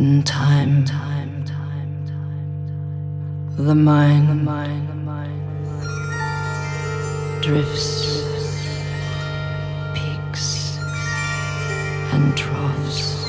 in time. The mind drifts, peaks, and troughs.